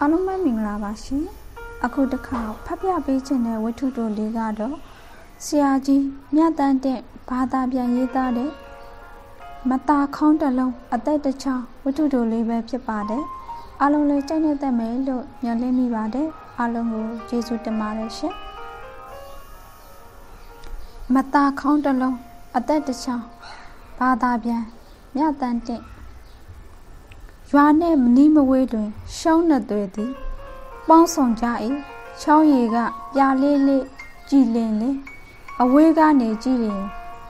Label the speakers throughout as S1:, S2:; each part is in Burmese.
S1: အားလုံးပဲမင်္ဂလာပါရှင်အခုတစ်ခါဖတ်ပြပေးခြင်းတဲ့ဝတ္ထုတိုလေးကတော့ဆရာကြီးမြတ်တန်တဲ့ဘာသာပြန်ရေးသားတဲ့မတာခေါင်းတစ်လုံးအသက်တစ်ချောင်းဝတ္ထုတိုလေးပဲဖြစ်ပါတယ်အားလုံးလည်းကြိုက်နေတဲ့မယ်လို့ညွှန်လင်းမိပါတယ်အားလုံးကိုကျေးဇူးတင်ပါတယ်ရှင်မတာခေါင်းတစ်လုံးအသက်တစ်ချောင်းဘာသာပြန်မြတ်တန်တဲ့ ရွာနှင့်မနီးမဝေးတွင် ရှောင်းနှစ်သွေသည်ပေါင်းဆောင်ကြ၏ချောင်းရည်ကပြာလေးလေးကြည်လင်လင်အဝေးကနေကြည့်ရင်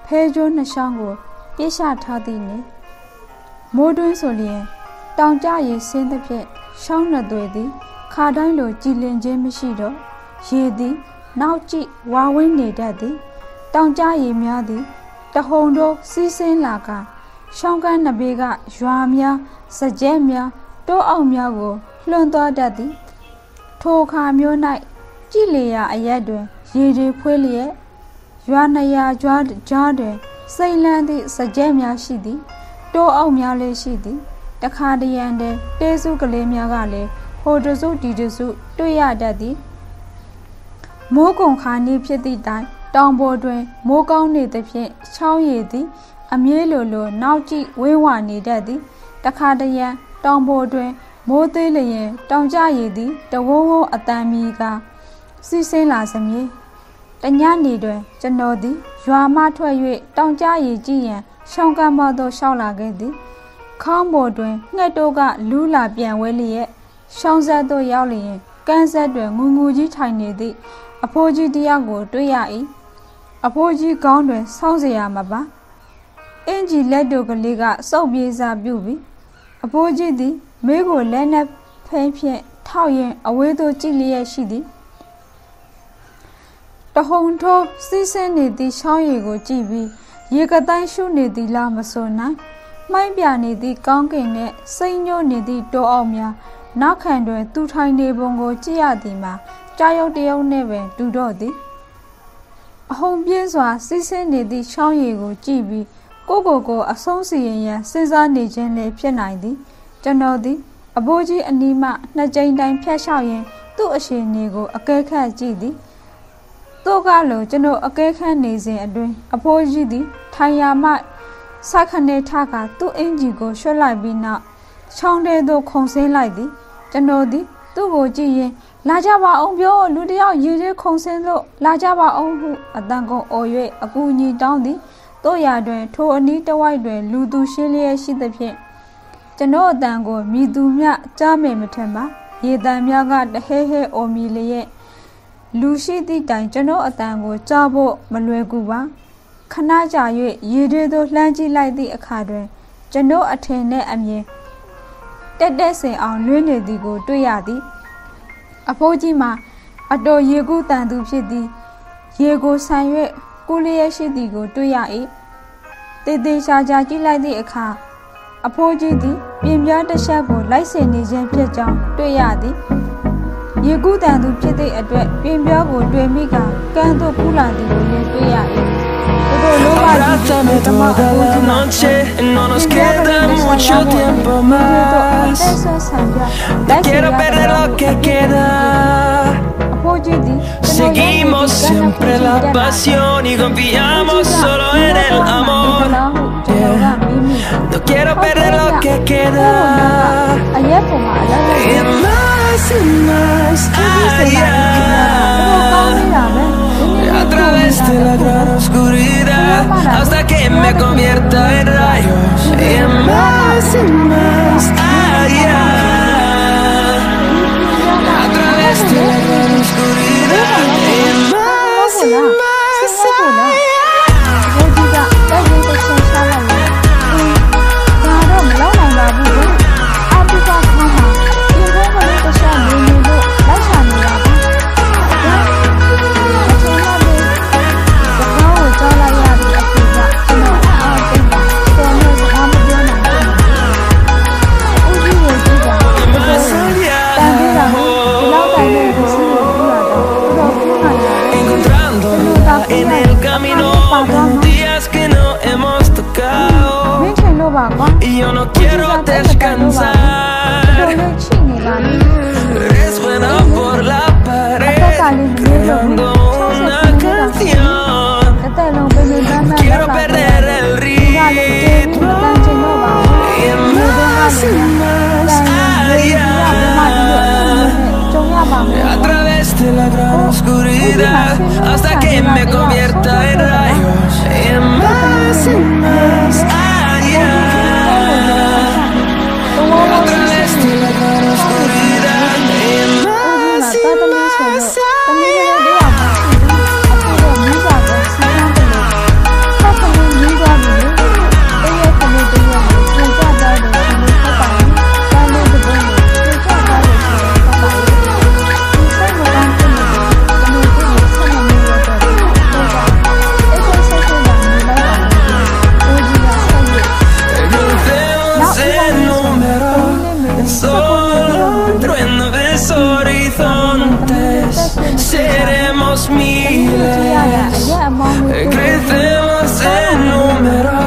S1: ဖဲကျိုးနှစ်ရှောင်းကိုပြစ်ရှထားသည်နှင့်မိုးတွင်းဆိုလျင်တောင်ကြရည်ဆင်းသဖြင့်ရှောင်းနှစ်သွေသည်ခါတိုင်းလိုကြည်လင်ခြင်းမရှိတော့ရေသည် နောက်ကြည့်ဝါဝင်းနေတတ်သည် တောင်ကြရည်များသည်တဟုန်တို့စီးဆင်းလာက ရှောင်းကန်းနှစ်ဘေးကရွာများစကြဲများတိုးအောင်များကိုလွှမ်းသွားတတ်သည်ထိုအခါမျိုး၌ကြည်လျာအရက်တွင်ရေတွေဖွေးလျက်ရွာနရာကျွားကြားတွင်စိန်လန်းသည့်စကြဲများရှိသည်တိုးအောင်များလည်းရှိသည်တခါတရံတည်းတေးစုကလေးများကလည်းဟိုတစုဒီတစုတွေ့ရတတ်သည်မိုးကုံခါနေဖြစ်သည့်တိုင်တောင်ပေါ်တွင်မိုးကောင်းနေသဖြင့်ချောင်းရည်သည် အမြဲလိုလိုနောက်ကြည့်ဝင်းဝနေတတ်သည်တခါတရံတောင်ပေါ်တွင် မိုးသေးလျင်တောင်ကြရည်သည်တဝုံဝုံအတန်မီကစီးဆင်းလာစမြည်တညနေတွင် ကျွန်တော်သည် ရွာမှထွက်၍တောင်ကြရည်ကြည့်ရန်ရှောင်းကမ်းမသို့ရှောက်လာခဲ့သည်ခေါင်းပေါ်တွင်ငှက်တို့ကလူးလာပြန်ဝဲလျက်ရှောင်းဆက်သို့ရောက်လျင်ကန်းဆက်တွင်ငူငူကြီးထိုင်နေသည့်အဖိုးကြီးတယောက်ကိုတွေ့ရ၏အဖိုးကြီးကောင်းတွင်ဆောင်းเสียမှာပါ အင်ဂျီလက်တို့ကလေးကစုပ်ပြေးစားပြုပြီးအဖိုးကြီးသည်မေးကိုလက်နဲ့ဖဲဖြင့်ထောက်ရင်အဝေးသို့ကြည့်လျက်ရှိသည်တဟုန်ထိုးစီးဆင်းနေသည့်ချောင်းရည်ကိုကြည့်ပြီးရေကတိုင်းရှုနေသည်လားမဆိုနိုင်မှိုင်းပြနေသည့်ကောင်းကင်နှင့်စိမ့်ညို့နေသည့်တောအောင်များနောက်ခံတွင်သူထိုင်နေပုံကိုကြည့်ရသည်မှာကြာရုပ်တရုပ်နှင့်ပင်တူတော့သည်အဟုန်ပြင်းစွာစီးဆင်းနေသည့်ချောင်းရည်ကိုကြည့်ပြီး ကိုကိုကိုအဆုံးစီရင်ရန်စဉ်းစားနေခြင်းလည်းဖြစ်နိုင်သည်ကျွန်တော်သည်အဘိုးကြီးအနီးမှနှစ်ကြိမ်တိုင်ဖြတ်လျှောက်ရင်းသူ့အရှင်နေကိုအကဲခတ်ကြည့်သည်တို့ကလိုကျွန်တော်အကဲခတ်နေစဉ်အတွင်းအဖိုးကြီးသည်ထိုင်ရာမှစခနေထကသူ့အင်ကြီးကိုရွှတ်လိုက်ပြီးနောက်ချောင်းတဲသို့ခုန်ဆင်းလိုက်သည်ကျွန်တော်သည်သူ့ကိုကြည့်ရင်လာကြပါအောင်ပြောလူတယောက်ရေထဲခုန်ဆင်းလို့လာကြပါအောင်ဟုအတန်ကုန်အော်၍အကူအညီတောင်းသည် တို့ရာတွင် ထိုအနီးတဝိုက်တွင် လူသူရှင်းလျက်ရှိသဖြင့်ကျွန်တော်အတန်ကိုမြည်သူမြကြားမယ်မထင်ပါရေတံများကတဟဲဟဲအော်မီလျက်လူရှိသည့်တိုင်ကျွန်တော်အတန်ကိုကြားဖို့မလွယ်ကူပါခဏကြာ၍ရေတွေသို့လှမ်းကြည့်လိုက်သည့်အခါတွင် ကျွန်တော်အထင်နဲ့အမြင်တက်တက်စင်အောင်လွှင်းနေသည်ကို တွေ့ရသည် အဖိုးကြီးမှာအတော်ရေကူးတန်သူဖြစ်သည် ရေကိုဆန်၍ ကိုလျက်ရှိသည်ကိုတွေ့ရ၏တေးသေးချာချာကြည့်လိုက်သည့်အခါအဖိုးကြီးသည်ပြင်ပြတစ်ချက်ကိုလိုက်ဆင်နေခြင်းဖြစ်ကြောင်းတွေ့ရသည်ရေကူးတန်သူဖြစ်သည့်အတွက်ပြင်ပြကိုတွေ့မိကကန်းသို့ကူးလာသည်ကိုလည်းတွေ့ရ၏တို့လိုပါကြီးဒီတမအဖိုးကြီးမှာ
S2: no nos queda mucho tiempo más. Te quiero perder lo que queda. Seguimos siempre la pasión y confiamos solo en el amor. Yeah. No quiero perder lo que queda. Y más y más allá. A través de la gran oscuridad hasta que me convierta en rayos. Y más y más allá. Oscuridad hasta que me convierta en rayos y más y más en solo un trueno de horizontes. Seremos
S1: ကြည့်ရရအ
S2: miles.
S1: ရက်အမောင်းလေးတွေ့
S2: Crecemos en número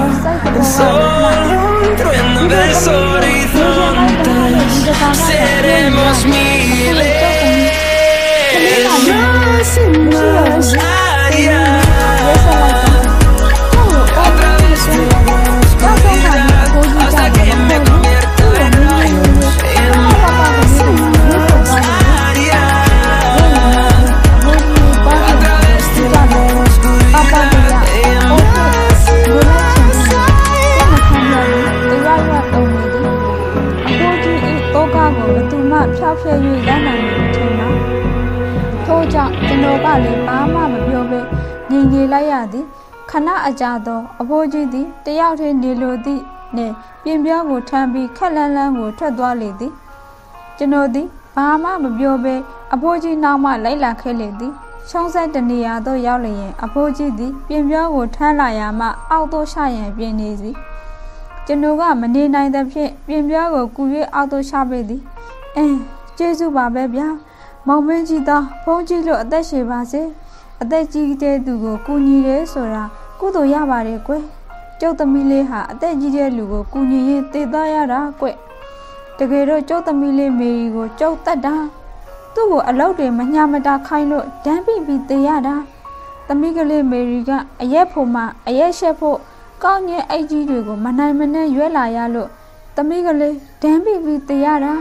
S2: en solo un trueno de horizontes. Seremos miles. Más y más
S1: ကြောင့်ကျွန်တော်ကလည်းဘာမှမပြောဘဲငြိမ်နေလိုက်ရသည်ခဏအကြာသောအဖိုးကြီးသည်တယောက်တည်းနေလိုသည့်နှင့်ပြင်ပြောကိုထမ်းပြီးခက်လန်းလန်းကိုထွက်သွားလေသည်ကျွန်တော်သည်ဘာမှမပြောဘဲအဖိုးကြီးနောက်မှလိုက်လာခဲ့လေသည်ရှုံးဆက်တနေရာသို့ရောက်လျင်အဖိုးကြီးသည်ပြင်ပြောကိုထမ်းလာရာမှအောက်သို့ရှရန်ပြင်နေစီကျွန်တော်ကမနေနိုင်သဖြင့်ပြင်ပြောကိုကူ၍အောက်သို့ရှပေသည်အင်းကျေးဇူးပါပဲဗျာ မောင်မင်းကြီးသားဖုန်းကြီးလို့အသက်ရှည်ပါစေအသက်ကြီးတဲ့သူကိုကူညီတယ်ဆိုတာကုသိုလ်ရပါတယ်ကွယ်ကျုပ်သမီးလေးဟာအသက်ကြီးတဲ့လူကိုကူညီရင်တည်သားရတာကွယ်တကယ်တော့ကျုပ်သမီးလေးမေရီကိုကျုပ်တတ်တာသူ့ကိုအလောက်တွေမညာမတာခိုင်းလို့ဒမ်းပိပြီးတည်ရတာသမီးကလေးမေရီကအရက်ဖို့မှအရက်ရှက်ဖို့ကောင်းရဲ့အိတ်ကြီးတွေကိုမနိုင်မနဲ့ရွဲလာရလို့သမီးကလေးဒမ်းပိပြီးတည်ရတာ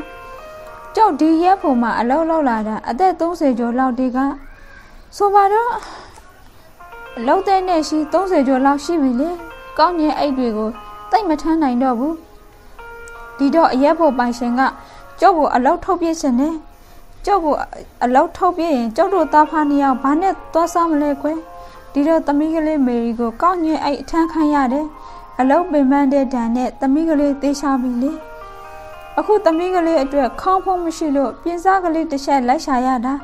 S1: ကျုပ်ဒီရက်ဖို့မှအလောက်လောက်လာတာအသက်30ကျော်လောက်တည်းကဆိုပါတော့အလောက်တဲ့နဲ့ရှိ30ကျော်လောက်ရှိပြီလေကောင်းရဲ့အိတ်တွေကိုတိတ်မထမ်းနိုင်တော့ဘူးဒီတော့အရက်ဖို့ပိုင်ရှင်ကကျုပ်ကိုအလောက်ထုတ်ပြစ်စင်တယ်ကျုပ်ကိုအလောက်ထုတ်ပြစ်ရင်ကျုပ်တို့သားဖားနှစ်ယောက်ဘာနဲ့သွားစားမလဲကွယ်ဒီတော့သမီးကလေးမေရီကိုကောင်းရဲ့အိတ်အထမ်းခံရတယ်အလောက်ပင်ပန်းတဲ့ဒဏ်နဲ့သမီးကလေးသေးချပြီလေ အခုသမီးကလေးအတွက်ခေါင်းဖုံးမရှိလို့ပြင်စားကလေးတစ်ချက်လိုက်ရှာရတာ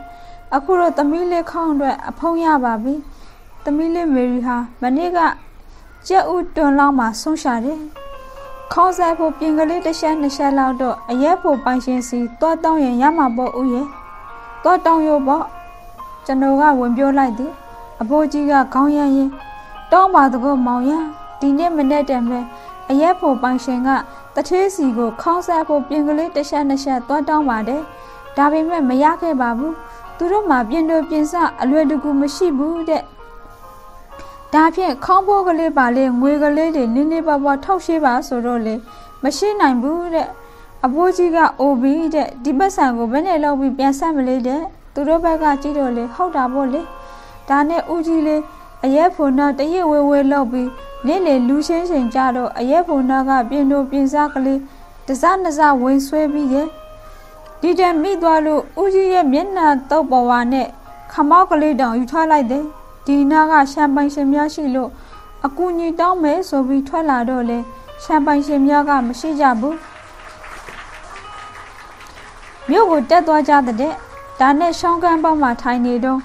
S1: အခုတော့သမီးလေးခေါင်းအတွက်အဖုံးရပါပြီသမီးလေးမေရီဟာမနေ့ကကြက်ဥတွန်လောက်မှဆုံးရှာတယ်ခေါင်းဆိုင်ဖို့ပြင်ကလေးတစ်ချက်နှစ်ချက်လောက်တော့အရက်ဖို့ပိုင်ရှင်စီတွားတောင်းရင်ရမှာပေါ့ဦးရဲ့တွားတောင်းရောပေါ့ကျွန်တော်ကဝင်ပြောလိုက်သည်အဖိုးကြီးကခေါင်းရမ်းရင်တောင်းပါတကောမောင်ရဒီနေ့မနေ့တည်းပဲအရက်ဖို့ပိုင်ရှင်က တထေးစီကိုခေါင်းဆက်ဖို့ပြင်ကလေးတစ်ချက်နှစ်ချက်တွားတောင်းပါတယ်ဒါပေမဲ့မရခဲ့ပါဘူးသူတို့မှပြင်တို့ပြင်စအလွယ်တကူမရှိဘူးတဲ့ဒါဖြင့်ခေါင်းဖိုးကလေးပါလေငွေကလေးတွေနင်းနေပါပါထောက်ရှိပါဆိုတော့လေမရှိနိုင်ဘူးတဲ့အဖိုးကြီးကအိုဘီတဲ့ဒီပတ်စံကိုဘယ်နဲ့လောက်ပြီးပြန်ဆက်မလေးတဲ့သူတို့ဘက်ကကြည့်တော့လေဟုတ်တာပေါ့လေဒါနဲ့ဦးကြီးလေးအရက်ဖုန်နာတရက်ဝဲဝဲလောက်ပြီး နေ့လေလူချင်းချင်းကြတော့အရက်ဖုန်နာကပြင်တို့ပြင်စားကလေးတစနစဝင်ဆွဲပြီးရဲ့ဒီတမိသွားလို့ဦးကြီးရဲ့မျက်နှာတုပ်ပေါ်ဝါနဲ့ခမောက်ကလေးတောင်ယူထားလိုက်တယ်ဒီနာကရှမ်ပိုင်ရှင်များရှိလို့အကူညီတောင်းမယ်ဆိုပြီးထွက်လာတော့လေရှမ်ပိုင်ရှင်များကမရှိကြဘူးမြို့ကိုတက်သွားကြတဲ့ဒါနဲ့ရှောင်းကန်းပေါက်မှာထိုင်နေတော့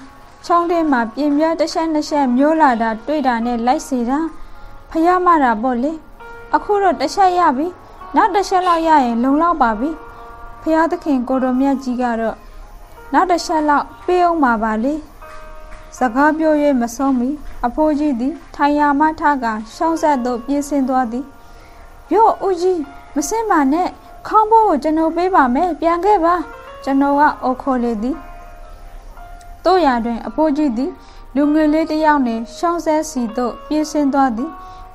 S1: ချောင်းထဲမှာပြင်းပြတစ်ချက်နှစ်ချက်မျိုးလာတာတွေ့တာနဲ့လိုက်စီတာ ဖျားမတာပေါ့လေအခုတော့တစ်ချက်ရပြီနောက်တစ်ချက်လောက်ရရင်လုံလောက်ပါပြီဖျားသခင်ကိုတော်မြတ်ကြီးကတော့နောက်တစ်ချက်လောက်ပေးအောင်ပါပါလေစကားပြော၍မဆုံးမီအဖိုးကြီးသည်ထိုင်ရာမှထကရှောင်းဆက်သို့ပြေးဆင်းသွားသည်ပြော့ဦးကြီးမစင်းပါနဲ့ခေါင်းဘိုးကိုကျွန်တော်ပေးပါမယ်ပြန်ခဲ့ပါကျွန်တော်ကအိုခိုလေသည်တို့ရာတွင် အဖိုးကြီးသည် လူငယ်လေးတစ်ယောက်နှင့်ရှောင်းဆဲစီသို့ပြေးဆင်းသွားသည်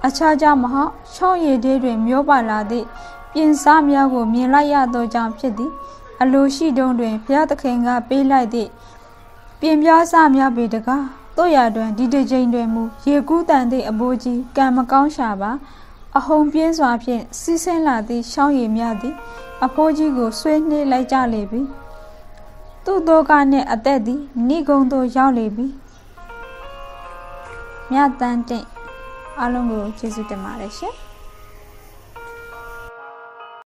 S1: အခြားကြောင့်မဟုတ်ချောင်းရည်သေးတွင်မျောပါလာသည့်ပြင်စားများကိုမြင်လိုက်ရသောကြောင့်ဖြစ်သည်အလိုရှိတုံးတွင်ဘုရားသခင်ကပေးလိုက်သည့်ပြင်ပြားစများပေတကားတို့ရာတွင်ဒီတစ်ကြိမ်တွင်မူရေကူးတန်သည့်အဘိုးကြီးကံမကောင်းရှာပါအဟုန်ပြင်းစွာဖြင့်စီးဆင်းလာသည့်ရှောင်းရည်များသည် အဖိုးကြီးကိုဆွေးနှေးလိုက်ကြလေပြီသူ့သောကနှင့်အသက်သည်ဏိဂုံသို့ရောက်လေပြီမြတ်တန်တင့် အားလုံးကိုကျေးဇူးတင်ပါတယ်ရှင်